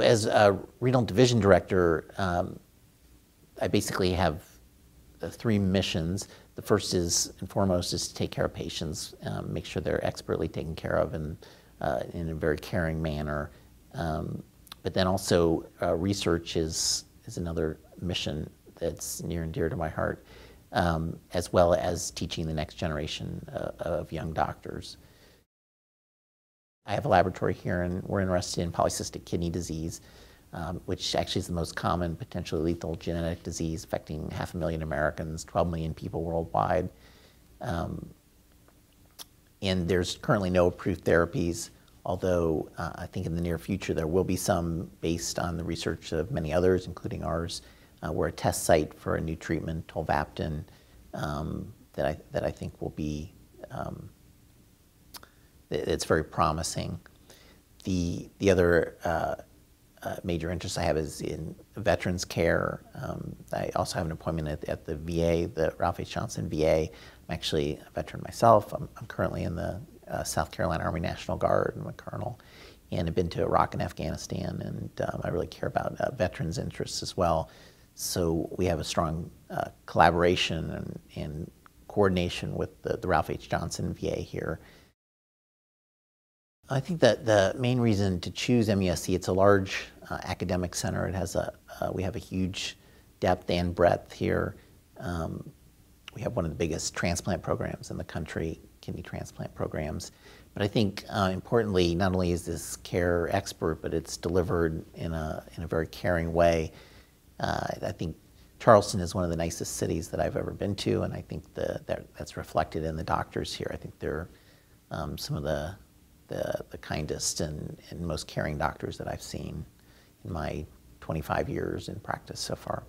As a renal division director, um, I basically have uh, three missions. The first is and foremost is to take care of patients, um, make sure they're expertly taken care of and uh, in a very caring manner. Um, but then also uh, research is is another mission that's near and dear to my heart, um, as well as teaching the next generation uh, of young doctors. I have a laboratory here, and we're interested in polycystic kidney disease, um, which actually is the most common potentially lethal genetic disease affecting half a million Americans, 12 million people worldwide. Um, and there's currently no approved therapies, although uh, I think in the near future there will be some based on the research of many others, including ours. Uh, we're a test site for a new treatment, tolvaptan, um, that, I, that I think will be um, it's very promising. The, the other uh, uh, major interest I have is in veterans care. Um, I also have an appointment at, at, the VA, the Ralph H. Johnson VA. I'm actually a veteran myself. I'm, I'm currently in the uh, South Carolina Army National Guard. I'm a colonel and I've been to Iraq and Afghanistan, and um, I really care about uh, veterans' interests as well. So we have a strong uh, collaboration and, and, coordination with the, the Ralph H. Johnson VA here. I think that the main reason to choose MUSC, it's a large uh, academic center. It has a, uh, we have a huge depth and breadth here. Um, we have one of the biggest transplant programs in the country, kidney transplant programs. But I think uh, importantly, not only is this care expert, but it's delivered in a, in a very caring way. Uh, I think Charleston is one of the nicest cities that I've ever been to, and I think the, that, that's reflected in the doctors here. I think they're um, some of the the, the kindest and, and most caring doctors that I've seen in my 25 years in practice so far.